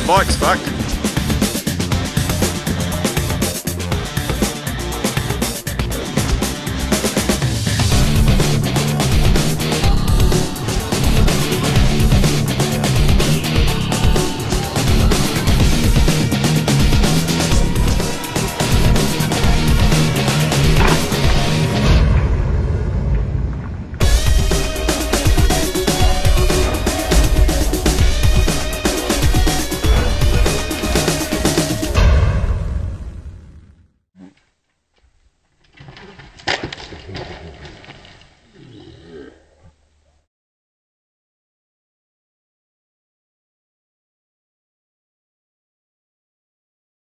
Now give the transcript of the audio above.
your bike's fucked.